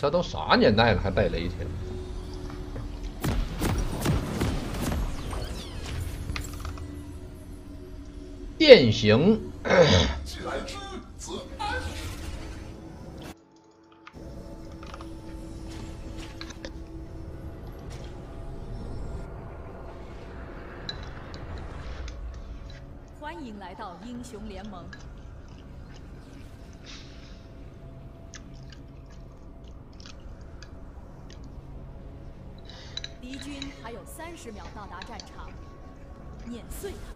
这都啥年代了，还带雷霆？变形。既来之，则安之。欢迎来到英雄联盟。敌军还有三十秒到达战场，碾碎他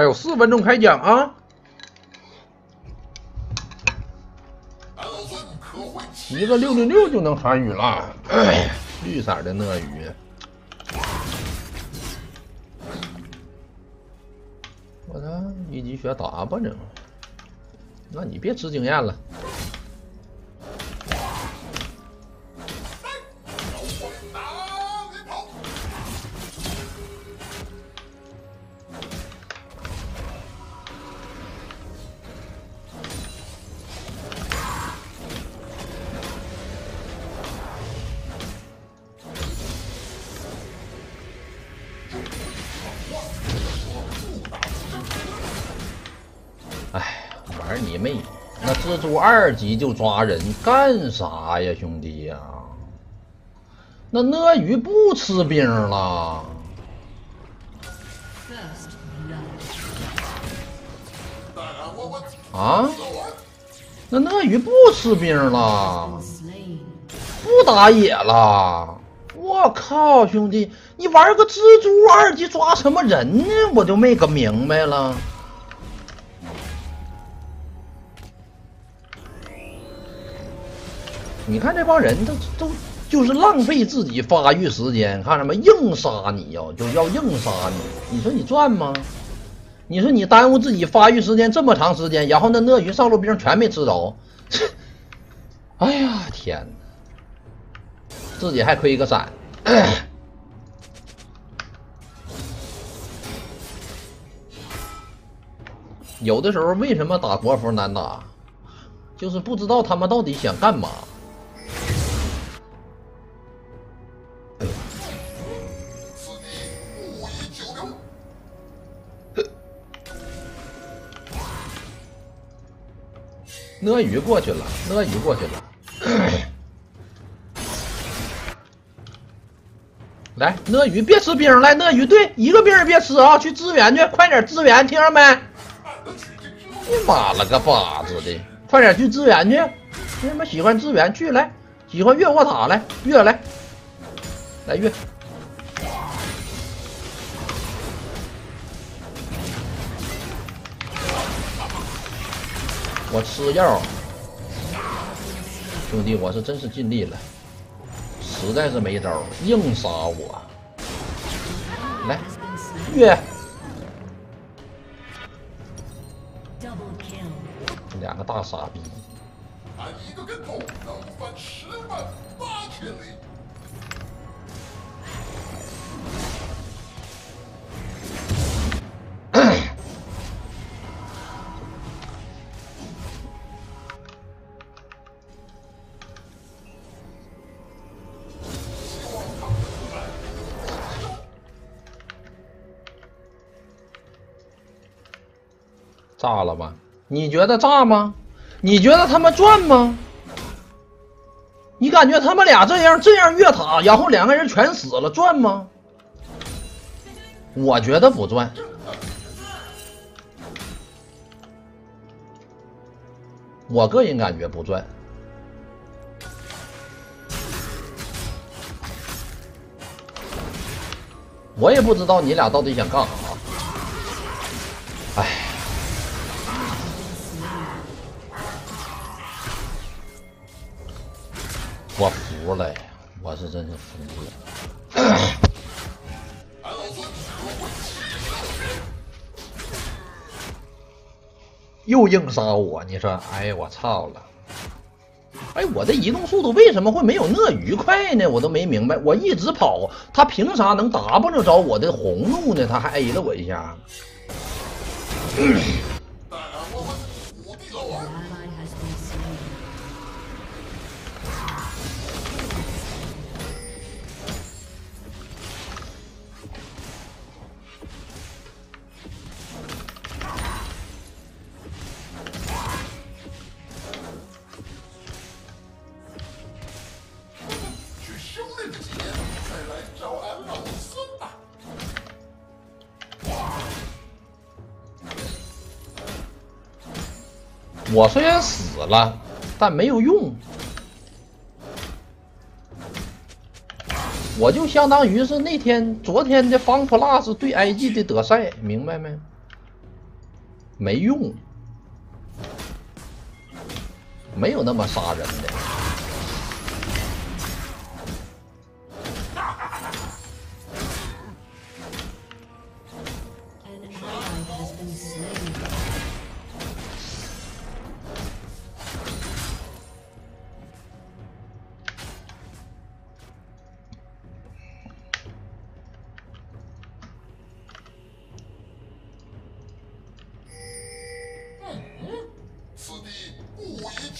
还有四分钟开奖啊！一个六六六就能传雨了，绿色的鳄鱼，我操，一级学 W，那你别吃经验了。你妹！那蜘蛛二级就抓人干啥呀，兄弟呀？那鳄鱼不吃兵了？啊？那鳄鱼不吃兵了？不打野了？我靠，兄弟，你玩个蜘蛛二级抓什么人呢？我就没个明白了。你看这帮人都都就是浪费自己发育时间，看着没？硬杀你呀，就要硬杀你。你说你赚吗？你说你耽误自己发育时间这么长时间，然后那鳄鱼上路兵全没吃着，哎呀天哪！自己还亏一个闪。有的时候为什么打国服难打？就是不知道他们到底想干嘛。鳄鱼过去了，鳄鱼过去了。来，鳄鱼别吃兵，来，鳄鱼对，一个兵也别吃啊，去支援去，快点支援，听着没？你妈了个巴子的，快点去支援去！你他妈喜欢支援去来，喜欢越过塔来，越来，来越。我吃药，兄弟，我是真是尽力了，实在是没招，硬杀我，来，越，两个大傻逼。炸了吧？你觉得炸吗？你觉得他们赚吗？你感觉他们俩这样这样越塔，然后两个人全死了，赚吗？我觉得不赚。我个人感觉不赚。我也不知道你俩到底想干啥。我服了，我是真是服了。又硬杀我，你说，哎呀，我操了！哎，我这移动速度为什么会没有鳄鱼快呢？我都没明白。我一直跑，他凭啥能 W 着我的红怒呢？他还 A 了我一下。我虽然死了，但没有用。我就相当于是那天、昨天的方 plus 对 IG 的德赛，明白没？没用，没有那么杀人的。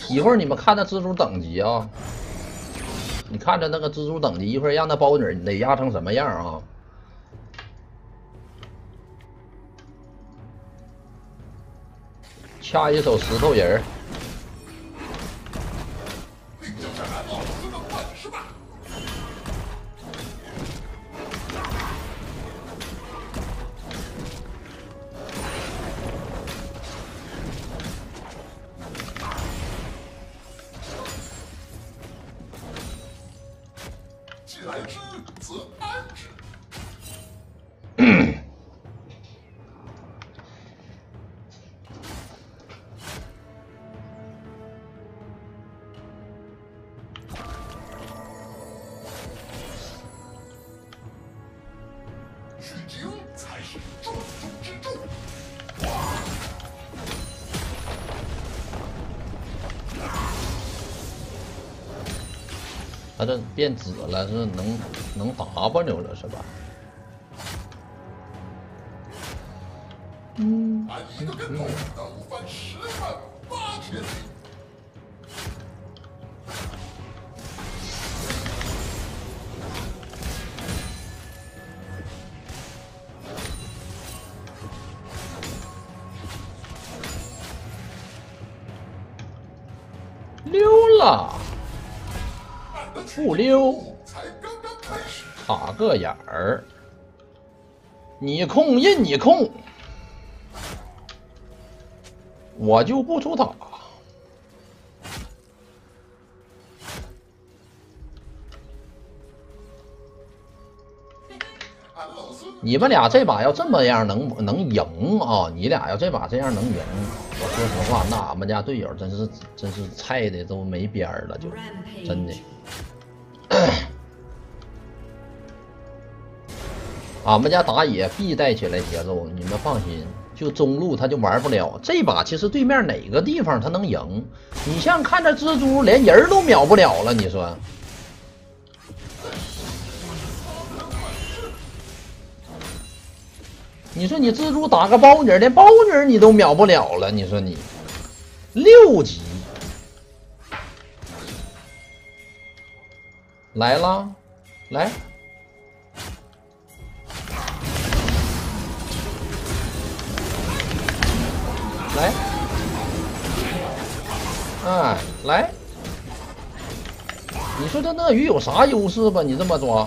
一会儿你们看那蜘蛛等级啊，你看着那个蜘蛛等级，一会儿让那包女得压成什么样啊？掐一手石头人儿。来之则安之。他这变紫了，是能能 W 了是吧？嗯。溜溜，插个眼儿，你控任你控，我就不出塔。你们俩这把要这么样能能赢啊？你俩要这把这样能赢，我说实话，那俺们家队友真是真是菜的都没边了，就真的。俺们家打野必带起来节奏，你们放心。就中路他就玩不了。这把其实对面哪个地方他能赢？你像看这蜘蛛连人都秒不了了，你说？你说你蜘蛛打个包女，连包女你都秒不了了，你说你六级来了，来。来，哎，来！你说这鳄鱼有啥优势吧？你这么抓，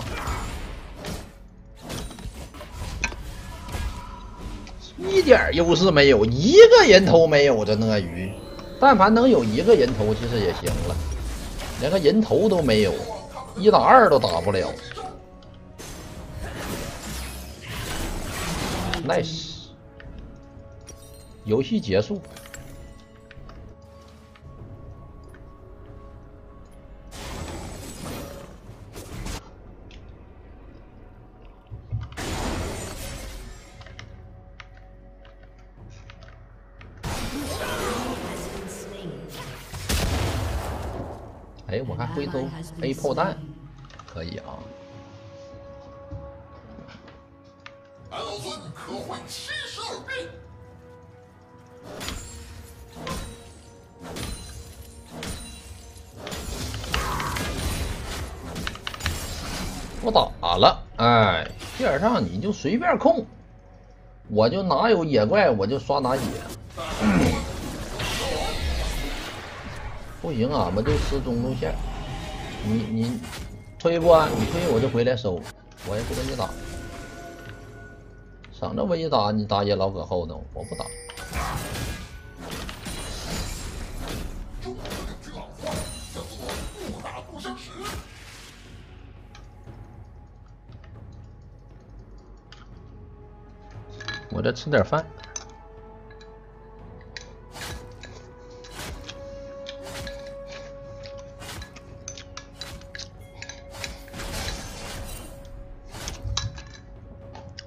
一点优势没有，一个人头没有。这鳄鱼，但凡能有一个人头，其实也行了。连个人头都没有，一打二都打不了。nice，游戏结束。哎，我看回头 A 炮弹可以啊。不打了，哎，线上你就随便控，我就哪有野怪我就刷哪野。不行，俺们就吃中路线。你你推不？你推我就回来收，我也不跟你打。省着我一打，你打野老搁后头，我不打。再吃点饭。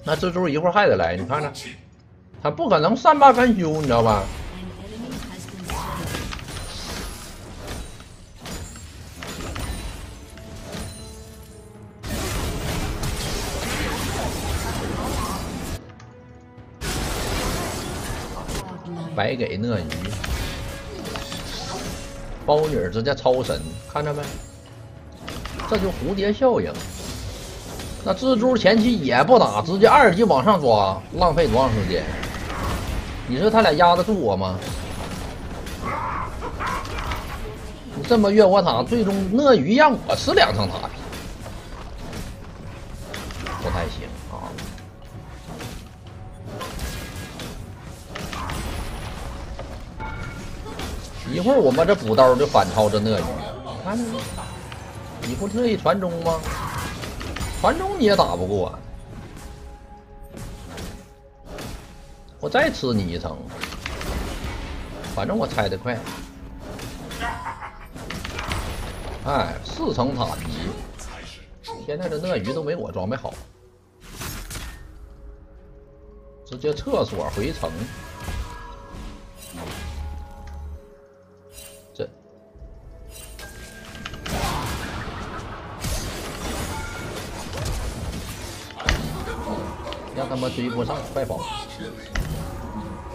那蜘蛛一会儿还得来，你看着，他不可能善罢甘休，你知道吧？白给鳄鱼，包女直接超神，看着没？这就蝴蝶效应。那蜘蛛前期也不打，直接二级往上抓，浪费多长时间？你说他俩压得住我吗？你这么越我塔，最终鳄鱼让我吃两层塔，不太行啊！一会儿我们这补刀就反超这鳄鱼，你看着没？你不特意传中吗？传中你也打不过，我再吃你一层，反正我拆的快。哎，四层塔皮，现在这鳄鱼都没我装备好，直接厕所回城。他妈追不上，快跑！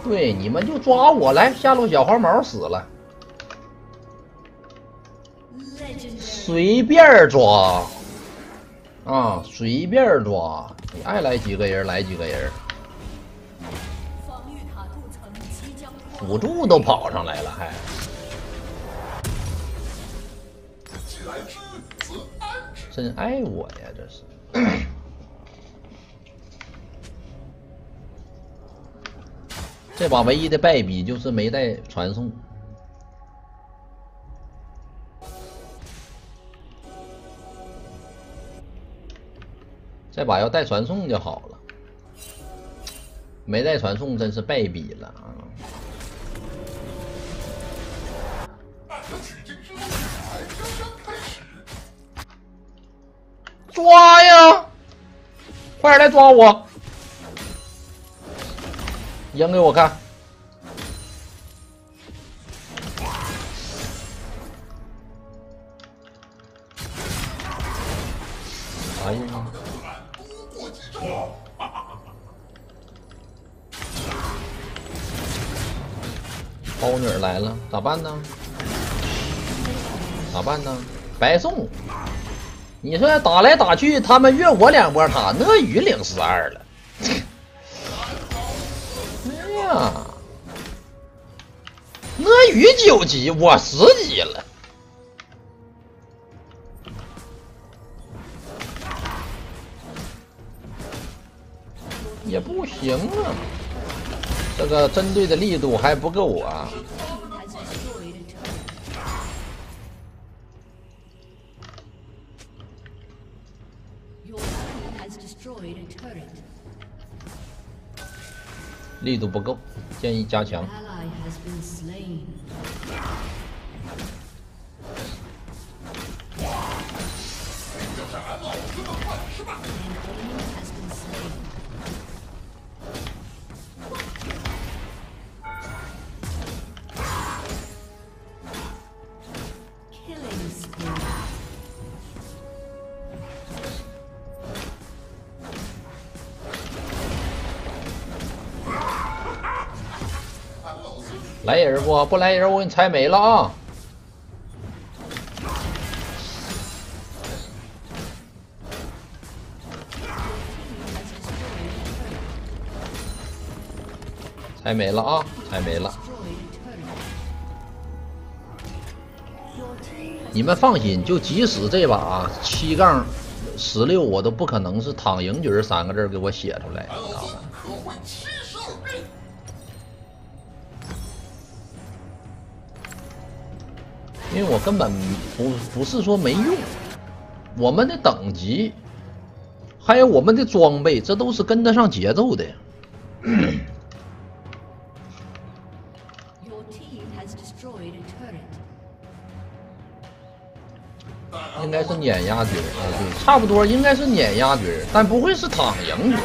对，你们就抓我来，下路小黄毛死了，随便抓啊，随便抓，你爱来几个人来几个人。辅助都跑上来了，还真爱我呀，这是。这把唯一的败笔就是没带传送，这把要带传送就好了，没带传送真是败笔了啊！抓呀！快点来抓我！扔给我看！哎呀！包女来了，咋办呢？咋办呢？白送！你说打来打去，他们越我两波塔，那鱼领十二了。啊鳄鱼九级我十级了。也不行啊这个针对的力度还不够啊。Destroyed a turret. 力度不够，建议加强。来人不？不来人，我给你拆没了啊！拆没了啊！拆没了。你们放心，就即使这把七杠十六，我都不可能是“躺赢局”三个字给我写出来，你知道吗？因为我根本不不是说没用，我们的等级，还有我们的装备，这都是跟得上节奏的。应该是碾压局，啊，对，差不多应该是碾压局，但不会是躺赢局。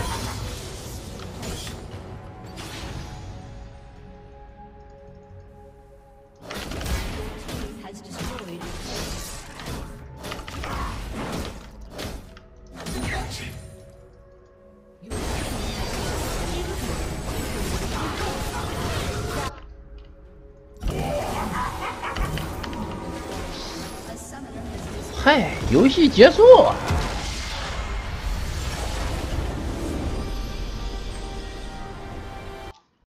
嗨，游戏结束。